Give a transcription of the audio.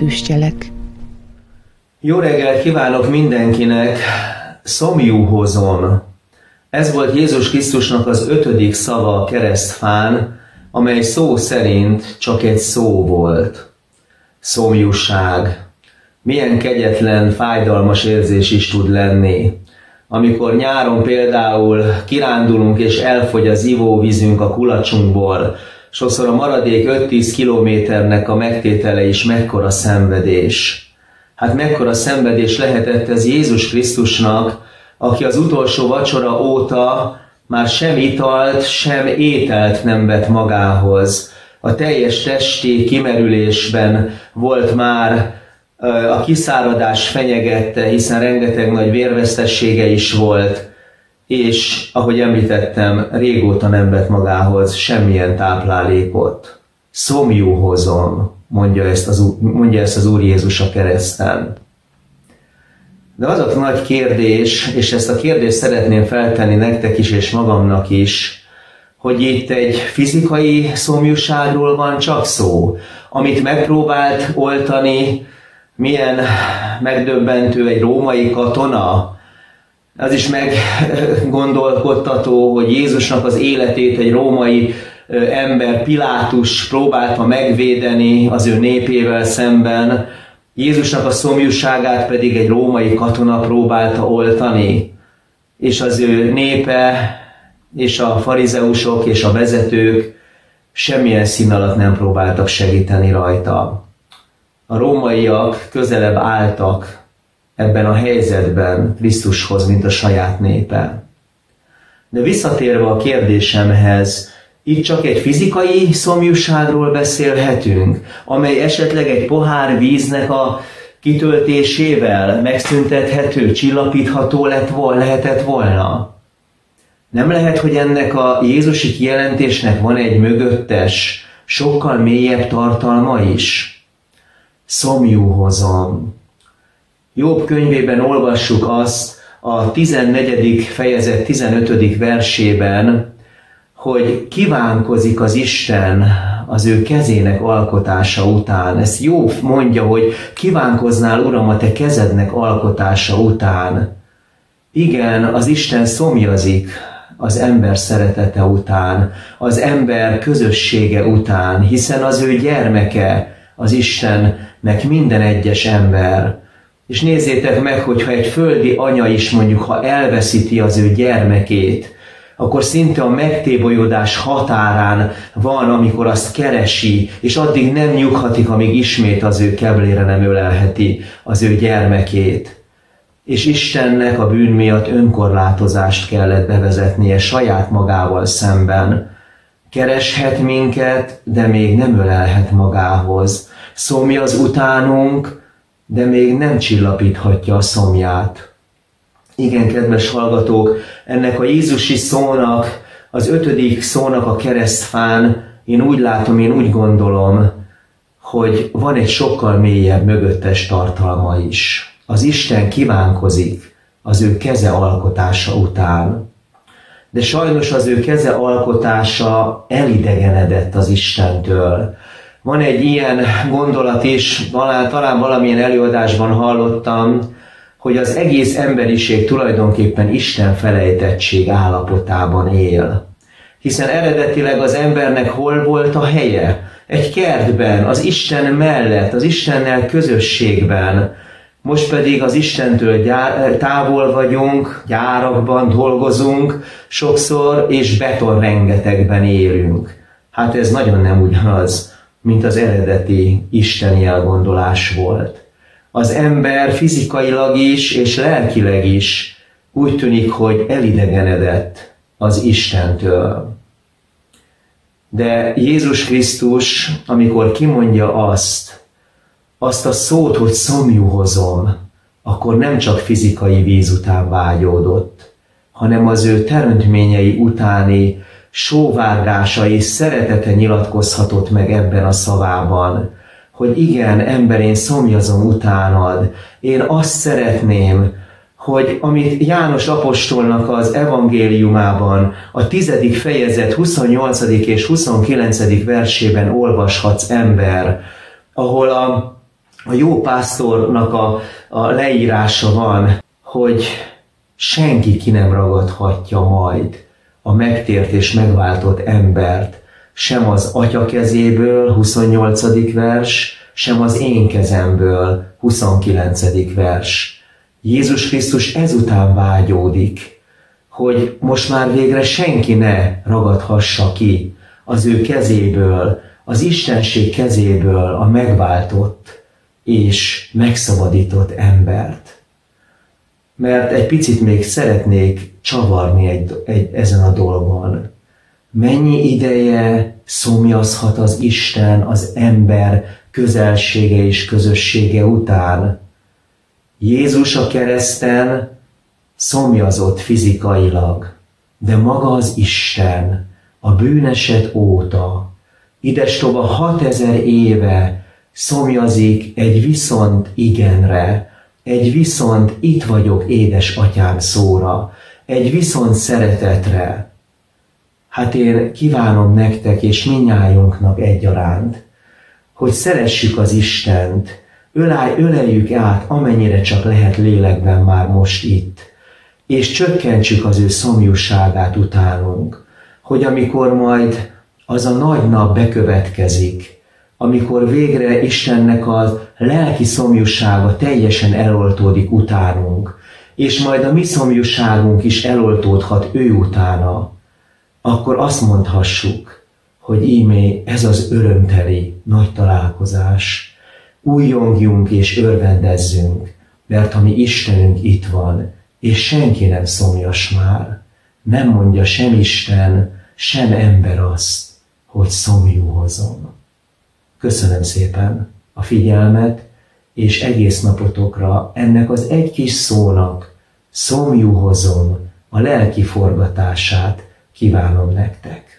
füstjelek. Jó reggelt kívánok mindenkinek! Szomjúhozom. Ez volt Jézus Krisztusnak az ötödik szava a keresztfán, amely szó szerint csak egy szó volt. Szomjúság. Milyen kegyetlen, fájdalmas érzés is tud lenni. Amikor nyáron például kirándulunk és elfogy az ivóvízünk a kulacsunkból, sokszor a maradék 5-10 kilométernek a megtétele is mekkora szenvedés. Hát mekkora szenvedés lehetett ez Jézus Krisztusnak, aki az utolsó vacsora óta már sem italt, sem ételt nem vett magához. A teljes testi kimerülésben volt már a kiszáradás fenyegette, hiszen rengeteg nagy vérvesztessége is volt, és ahogy említettem, régóta nem vett magához semmilyen táplálékot. Szomjú hozom, mondja ezt, az, mondja ezt az Úr Jézus a kereszten. De az a nagy kérdés, és ezt a kérdést szeretném feltenni nektek is, és magamnak is, hogy itt egy fizikai szomjúságról van csak szó, amit megpróbált oltani, milyen megdöbbentő egy római katona, az is meggondolkodtató, hogy Jézusnak az életét egy római ember, Pilátus próbálta megvédeni az ő népével szemben, Jézusnak a szomjúságát pedig egy római katona próbálta oltani, és az ő népe, és a farizeusok, és a vezetők semmilyen szín alatt nem próbáltak segíteni rajta. A rómaiak közelebb álltak ebben a helyzetben Krisztushoz, mint a saját népe. De visszatérve a kérdésemhez, itt csak egy fizikai szomjúságról beszélhetünk, amely esetleg egy pohár víznek a kitöltésével megszüntethető, csillapítható lett volna, lehetett volna. Nem lehet, hogy ennek a Jézusi kijelentésnek van egy mögöttes, sokkal mélyebb tartalma is. Szomjúhozom, Jobb könyvében olvassuk azt a 14. fejezet 15. versében, hogy kívánkozik az Isten az ő kezének alkotása után. Ezt jó mondja, hogy kívánkoznál, Uram, a te kezednek alkotása után. Igen, az Isten szomjazik az ember szeretete után, az ember közössége után, hiszen az ő gyermeke az Istennek minden egyes ember. És nézzétek meg, hogyha egy földi anya is mondjuk, ha elveszíti az ő gyermekét, akkor szinte a megtébolyodás határán van, amikor azt keresi, és addig nem nyughatik, amíg ismét az ő keblére nem ölelheti az ő gyermekét. És Istennek a bűn miatt önkorlátozást kellett bevezetnie saját magával szemben. Kereshet minket, de még nem ölelhet magához. Szomja az utánunk, de még nem csillapíthatja a szomját. Igen, kedves hallgatók, ennek a Jézusi szónak, az ötödik szónak a keresztfán, én úgy látom, én úgy gondolom, hogy van egy sokkal mélyebb mögöttes tartalma is. Az Isten kívánkozik az ő keze alkotása után. De sajnos az ő keze alkotása elidegenedett az Istentől. Van egy ilyen gondolat is, talán, talán valamilyen előadásban hallottam, hogy az egész emberiség tulajdonképpen Isten felejtettség állapotában él. Hiszen eredetileg az embernek hol volt a helye? Egy kertben, az Isten mellett, az Istennel közösségben. Most pedig az Istentől gyár, távol vagyunk, gyárakban dolgozunk, sokszor, és beton rengetegben élünk. Hát ez nagyon nem ugyanaz mint az eredeti isteni elgondolás volt. Az ember fizikailag is és lelkileg is úgy tűnik, hogy elidegenedett az Istentől. De Jézus Krisztus, amikor kimondja azt, azt a szót, hogy szomjúhozom, akkor nem csak fizikai víz után vágyódott, hanem az ő teremtményei utáni sóvárgása és szeretete nyilatkozhatott meg ebben a szavában, hogy igen, ember, én szomjazom utánad, én azt szeretném, hogy amit János apostolnak az evangéliumában, a tizedik fejezet 28. és 29. versében olvashatsz ember, ahol a, a jó pásztornak a, a leírása van, hogy senki ki nem ragadhatja majd a megtért és megváltott embert, sem az atya kezéből, 28. vers, sem az én kezemből, 29. vers. Jézus Krisztus ezután vágyódik, hogy most már végre senki ne ragadhassa ki az ő kezéből, az Istenség kezéből a megváltott és megszabadított embert. Mert egy picit még szeretnék csavarni egy, egy, ezen a dolgon. Mennyi ideje szomjazhat az Isten az ember közelsége és közössége után? Jézus a kereszten szomjazott fizikailag, de maga az Isten a bűneset óta, idestova 6000 éve szomjazik egy viszont igenre, egy viszont itt vagyok édes atyám szóra, egy viszont szeretetre. Hát én kívánom nektek és minnyájunknak egyaránt, hogy szeressük az Istent, Ölelj, öleljük át, amennyire csak lehet lélekben már most itt, és csökkentsük az ő szomjúságát utánunk, hogy amikor majd az a nagy nap bekövetkezik, amikor végre Istennek a lelki szomjúsága teljesen eloltódik utánunk, és majd a mi szomjúságunk is eloltódhat ő utána, akkor azt mondhassuk, hogy ímé ez az örömteli nagy találkozás, újjongjunk és örvendezzünk, mert a mi Istenünk itt van, és senki nem szomjas már. Nem mondja sem Isten, sem ember azt, hogy szomjú hozom. Köszönöm szépen a figyelmet, és egész napotokra ennek az egy kis szónak szomjú hozom a lelki forgatását kívánom nektek.